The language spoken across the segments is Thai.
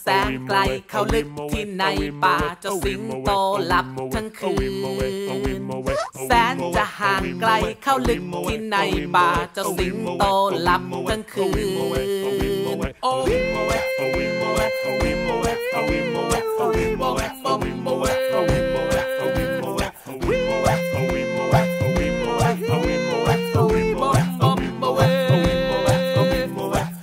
แสนไกลเขาลึกที่ในป่าเจ้าสิงโตหลับทั้งคืนแสนจะห่างไกลเข้าลึกที่ในป่าเจ้าสิงโตหลับทั้งคืน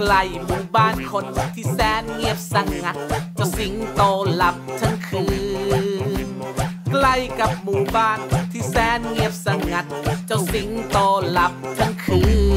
กล้หมู่บ้านคนที่แสนเงียบสงัดเจ้าสิงโตหลับทั้งคืน ใกล้กับหมู่บ้านที่แสนเงียบสงัด เจ้าสิงโตหลับทั้งคืน